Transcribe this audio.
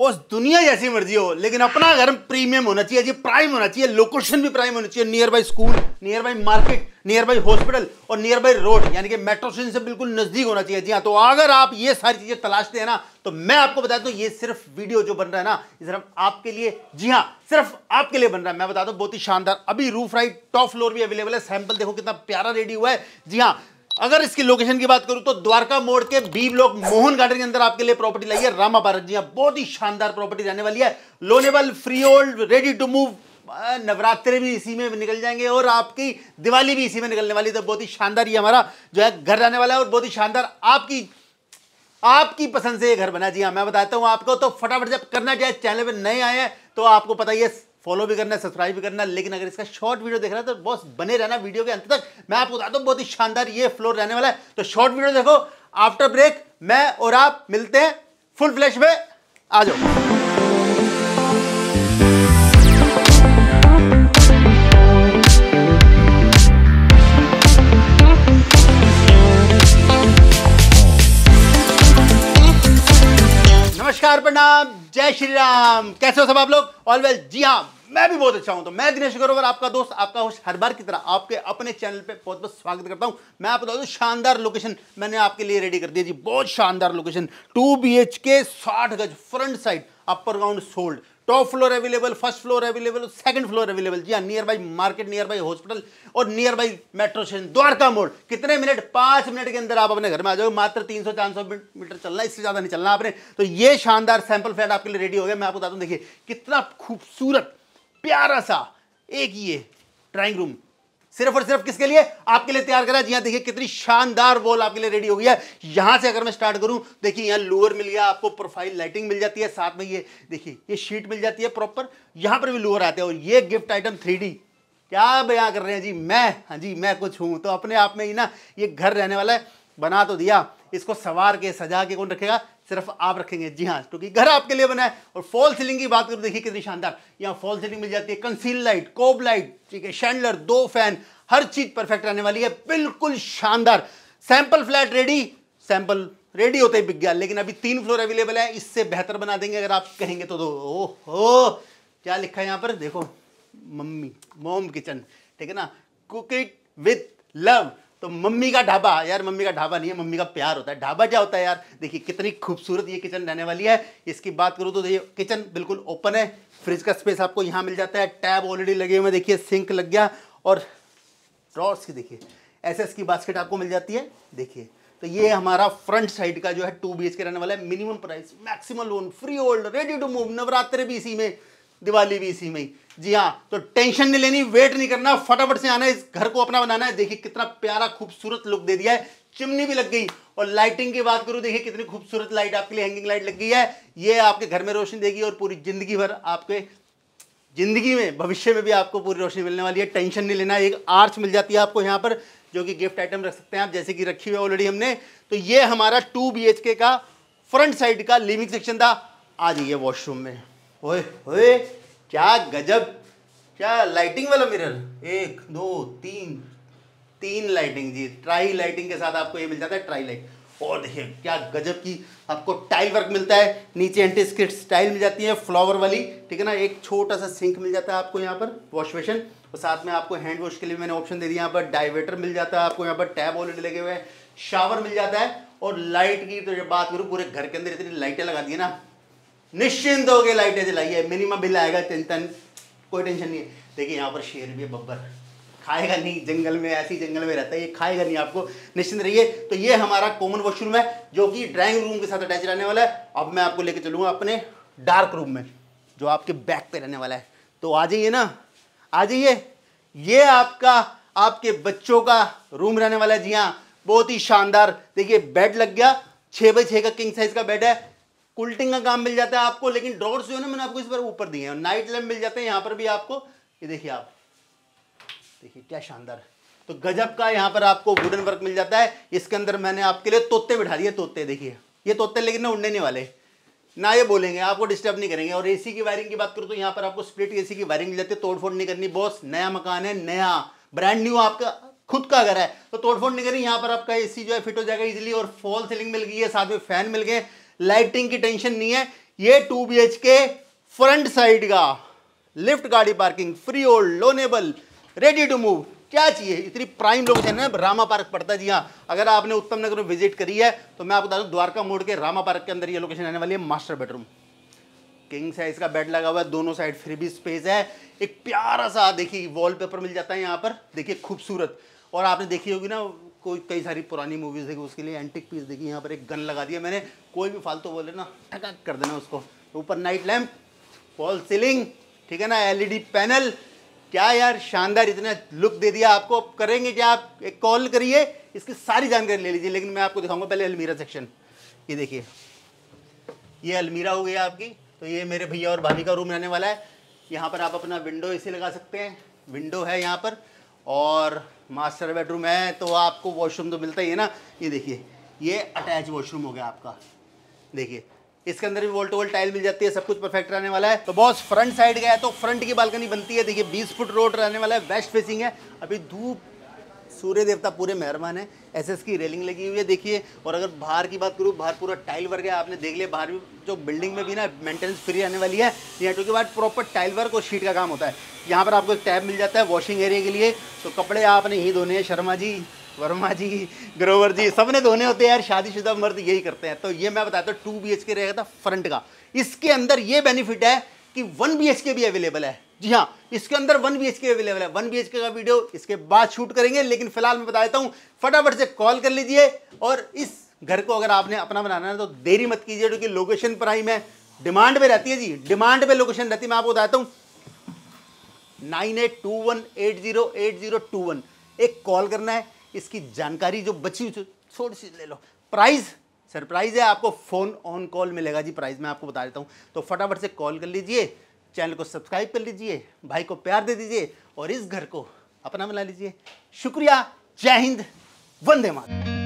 Boss दुनिया जैसी मर्ज़ी हो, लेकिन अपना घर प्रीमियम होना चाहिए, जी प्राइम होना चाहिए लोकेशन भी प्राइम होना चाहिए nearby school nearby market nearby hospital और नियर बाई रोड यानी कि मेट्रो स्टेशन से बिल्कुल नज़दीक होना चाहिए। जी हाँ तो अगर आप ये सारी चीज़ें तलाशते हैं ना तो मैं आपको बता दूँ, ये सिर्फ़ वीडियो जो बन रहा है ना, ये सिर्फ़ आपके लिए, जी हाँ सिर्फ़ आपके लिए बन रहा है। मैं बता दूँ, बहुत ही शानदार। अभी रूफ राइट टॉप फ्लोर भी अवेलेबल है सैंपल देखो कितना प्यारा रेडी हुआ है। जी हाँ अगर इसकी लोकेशन की बात करूँ तो द्वारका मोड़ के बी ब्लॉक मोहन गार्डन के अंदर आपके लिए प्रॉपर्टी लाई है। रामा भारत जी बहुत ही शानदार प्रॉपर्टी रहने वाली है। Loanable freehold ready to move Navratre भी इसी में निकल जाएँगे और आपकी दिवाली भी इसी में निकलने वाली तो बहुत ही शानदार ये हमारा जो है घर रहने वाला है और बहुत ही शानदार आपकी आपकी पसंद से ये घर बना जी हाँ मैं बताता हूँ आपको। तो फटाफट जब करना चाहे चैनल पर नए आए हैं तो आपको पता ही है फॉलो भी करना सब्सक्राइब भी करना, लेकिन अगर इसका शॉर्ट वीडियो देख रहा है तो बॉस बने रहना वीडियो के अंत तक। मैं आपको बताता हूँ बहुत ही शानदार ये फ्लोर रहने वाला है। तो शॉर्ट वीडियो देखो आफ्टर ब्रेक मैं और आप मिलते हैं फुल फ्लैश में आ जाओ। नमस्कार, प्रणाम। जय श्री राम कैसे हो सब आप लोग? ऑल वेल जी हाँ मैं भी बहुत अच्छा हूँ। तो मैं दिनेश गरोवर आपका दोस्त, आपका होस्ट हर बार की तरह आपके अपने चैनल पे बहुत बहुत स्वागत करता हूँ। मैं आपको बता शानदार लोकेशन मैंने आपके लिए रेडी कर दिया जी, बहुत शानदार लोकेशन। टू बी एच के साठ गज front side upper ground sold top floor available, first floor available second floor available. जी हाँ near by market near by hospital और nearby metro station Dwarka Mor. कितने मिनट पाँच मिनट के अंदर आप अपने घर में आ जाओगे मात्र तीन सौ, चार सौ मीटर चलना इससे ज़्यादा नहीं चलना आपने। तो ये शानदार सैंपल फ्लैट आपके लिए रेडी हो गया। मैं आपको बता हूँ देखिए, कितना खूबसूरत, प्यारा सा एक ये ड्राइंग रूम सिर्फ़ और सिर्फ़ किसके लिए? आपके लिए तैयार करा जी हाँ देखिए, कितनी शानदार वॉल आपके लिए रेडी हो गई है। यहाँ से अगर मैं स्टार्ट करूँ, देखिए, यहाँ लोअर मिल गया, आपको प्रोफ़ाइल लाइटिंग मिल जाती है, साथ में ये, देखिए, ये शीट मिल जाती है प्रॉपर यहाँ पर भी लोअर आते हैं। और ये गिफ्ट आइटम थ्री क्या बयां कर रहे हैं? जी, मैं हाँ जी, मैं कुछ हूँ तो अपने आप में ही ना, ये घर रहने वाला है। बना तो दिया। इसको सवार के, सजा के कौन रखेगा? सिर्फ़ आप रखेंगे। जी हाँ क्योंकि घर आपके लिए बना है और फॉल सीलिंग की बात करूँ देखिए कितनी शानदार। यहाँ फॉल सीलिंग मिल जाती है कंसील लाइट कोब लाइट ठीक है शैंडलर दो फ़ैन हर चीज़ परफेक्ट रहने वाली है, बिल्कुल शानदार। Sample flat ready sample ready होते ही बिक गया, लेकिन अभी तीन फ्लोर अवेलेबल है, इससे बेहतर बना देंगे अगर आप कहेंगे तो। दो ओहो, क्या लिखा है यहाँ पर? देखो, मम्मी मोम किचन ठीक है ना? कुक इट विथ लव तो मम्मी का ढाबा, यार मम्मी का ढाबा नहीं है, मम्मी का प्यार होता है। ढाबा क्या होता है यार? देखिए, कितनी खूबसूरत ये किचन रहने वाली है। इसकी बात करूँ तो ये किचन बिल्कुल ओपन है। फ्रिज का स्पेस आपको यहाँ मिल जाता है। टैब ऑलरेडी लगे हुए देखिए, सिंक लग गया। और ड्रॉर्स की देखिए एस एस की बास्केट आपको मिल जाती है। देखिए तो ये हमारा फ्रंट साइड का जो है टू बी के रहने वाला है। Minimum price, maximum loan, freehold ready to move Navratra भी इसी में। दिवाली भी इसी में ही। जी हाँ तो टेंशन नहीं लेनी वेट नहीं करना, फटाफट से आना है इस घर को अपना बनाना है। देखिए कितना प्यारा, खूबसूरत लुक दे दिया है। चिमनी भी लग गई। और लाइटिंग की बात करूँ, देखिए कितनी खूबसूरत लाइट आपके लिए हैंगिंग लाइट लग गई है। ये आपके घर में रोशनी देगी और पूरी ज़िंदगी भर आपके, ज़िंदगी में, भविष्य में भी आपको पूरी रोशनी मिलने वाली है। टेंशन नहीं लेना, एक आर्च मिल जाती है आपको यहाँ पर, जो कि गिफ्ट आइटम रख सकते हैं आप, जैसे कि रखी हुई ऑलरेडी हमने। तो ये हमारा टू बी का फ्रंट साइड का लिविंग सेक्शन था। आ जाइए वॉशरूम में। ओए ओए, क्या गजब? क्या लाइटिंग वाला मिरर एक, दो, तीन तीन लाइटिंग जी ट्राई लाइटिंग के साथ आपको ये मिल जाता है ट्राई लाइट और देखिए, क्या गजब की आपको टाइल वर्क मिलता है। नीचे एंटी स्किट स्टाइल मिल जाती है फ्लावर वाली, ठीक है ना? एक छोटा सा सिंक मिल जाता है आपको यहाँ पर वॉश बेशन और साथ में आपको हैंड वॉश के लिए मैंने ऑप्शन दे दिया यहाँ पर डाइवेटर मिल जाता है आपको यहाँ पर टैब ऑलरेडी लगे हुए हैं। शावर मिल जाता है। और लाइट की तो जब बात करूँ, पूरे घर के अंदर इतनी लाइटें लगा दी है ना। निश्चिंत गए लाइटें जलाइए मिनिमम बिल आएगा चिंतन कोई टेंशन नहीं है। देखिए, यहाँ पर शेर भी है, बब्बर। खाएगा नहीं, जंगल में, ऐसी जंगल में रहता है, ये खाएगा नहीं आपको। निश्चिंत रहिए। तो ये हमारा कॉमन वॉशरूम है, जो कि ड्राइंग रूम के साथ अटैच रहने वाला है। अब मैं आपको लेके चलूँगा अपने डार्क रूम में, जो आपके बैक पे रहने वाला है। तो आ जाइए ना, आ जाइए। ये आपका, आपके बच्चों का रूम रहने वाला है जी हाँ। बहुत ही शानदार। देखिए बेड लग गया। छः बाई छः का किंग साइज़ का बेड है। कुल्टिंग का काम मिल जाता है आपको, लेकिन ड्रॉर्स जो है ना, मैंने आपको इस बार ऊपर दिए हैं। नाइट लैम्प मिल जाते हैं, यहाँ पर भी आपको। ये देखिए आप। देखिए, क्या शानदार। तो गजब का यहाँ पर आपको वुडन वर्क मिल जाता है। इसके अंदर मैंने आपके लिए तोते बिठा दिए, तोते, देखिए। ये तोते, लेकिन ना उड़ने नहीं वाले। ना ये बोलेंगे, आपको डिस्टर्ब नहीं करेंगे। और एसी की वायरिंग की बात करूँ तो यहाँ पर आपको स्प्लिट एसी की वायरिंग मिल जाती है। तोड़फोड़ नहीं करनी बॉस नया मकान है, नया। ब्रांड न्यू आपका, खुद का घर है। तो तोड़फोड़ नहीं करनी, यहाँ पर आपका एसी जो है फिट हो जाएगा इजिली और फॉल सीलिंग मिल गई है, साथ में फ़ैन मिल गए। लाइटिंग की टेंशन नहीं है। ये two B K front side का। लिफ्ट गाड़ी parking freehold loanable ready to move क्या चाहिए? इतनी प्राइम लोकेशन है, रामा पार्क पड़ता जी हाँ। अगर आपने उत्तम नगर में विज़िट करी है तो मैं आपको बता दूँ, द्वारका मोड़ के रामा पार्क के अंदर ये लोकेशन आने वाली है मास्टर बेडरूम किंग साइज़ का बेड लगा हुआ है, दोनों साइड फ्री भी स्पेस है। एक प्यारा सा, देखिए वॉलपेपर मिल जाता है यहाँ पर। देखिए, खूबसूरत। और आपने देखी होगी ना कोई कई सारी पुरानी मूवीज़ देखी, उसके लिए एंटिक पीस देखी, यहाँ पर एक गन लगा दिया मैंने। कोई भी फालतू बोले ना ठका कर देना उसको। ऊपर नाइट लैम्प फॉल सीलिंग ठीक है ना एलईडी पैनल क्या यार, शानदार इतना लुक दे दिया आपको। करेंगे क्या आप? एक कॉल करिए, इसकी सारी जानकारी ले लीजिए, लेकिन मैं आपको दिखाऊँगा पहले अलमीरा सेक्शन ये देखिए, ये अलमीरा हो गया आपकी। तो ये मेरे भैया और भाभी का रूम रहने वाला है। यहाँ पर आप अपना विंडो इसे लगा सकते हैं। विंडो है यहाँ पर। और मास्टर बेडरूम है तो आपको वॉशरूम तो मिलता ही है ना। ये देखिए, ये अटैच वॉशरूम हो गया आपका। देखिए, इसके अंदर भी वोल्ट वोल्ट टाइल मिल जाती है, सब कुछ परफेक्ट रहने वाला है। तो बॉस फ्रंट साइड गया तो फ्रंट की बालकनी बनती है। देखिए 20 फुट रोड रहने वाला है वेस्ट फेसिंग है। अभी धूप सूर्य देवता पूरे मेहरबान है। एसएस की रेलिंग लगी हुई है, देखिए। और अगर बाहर की बात करूँ, बाहर पूरा टाइल वर्क है, आपने देख लिया, बाहर भी जो बिल्डिंग में भी ना मेंटेनेंस फ्री रहने वाली है। यहाँ टू के बाद प्रॉपर टाइल वर्क और शीट का काम होता है। यहाँ पर आपको एक टैब मिल जाता है वॉशिंग एरिया के लिए। तो कपड़े आपने ही धोने हैं, शर्मा जी, वर्मा जी, ग्रोवर जी सबने धोने होते हैं यार, शादीशुदा मर्द यही करते हैं। तो ये मैं बताता हूँ टू बी एच के रहेगा था फ्रंट का। इसके अंदर ये बेनिफिट है कि वन बी एच के भी अवेलेबल है। जी हाँ इसके अंदर वन बी के अवेलेबल है। वन बी का वीडियो इसके बाद शूट करेंगे, लेकिन फ़िलहाल मैं बता देता हूँ, फटाफट से कॉल कर लीजिए और इस घर को अगर आपने अपना बनाना है तो देरी मत कीजिए, क्योंकि लोकेशन प्राइम है डिमांड पे रहती है जी डिमांड पे लोकेशन रहती है, मैं आपको बताता हूँ। Nine eight two one eight zero eight zero two one, एक कॉल करना है, इसकी जानकारी जो बची हुई, थोड़ी सी ले लो। प्राइस सरप्राइज़ है, आपको फ़ोन ऑन कॉल मिलेगा जी प्राइस मैं आपको बता देता हूँ। तो फटाफट से कॉल कर लीजिए चैनल को सब्सक्राइब कर लीजिए, भाई को प्यार दे दीजिए और इस घर को अपना बना लीजिए। शुक्रिया, जय हिंद, वंदे मातरम।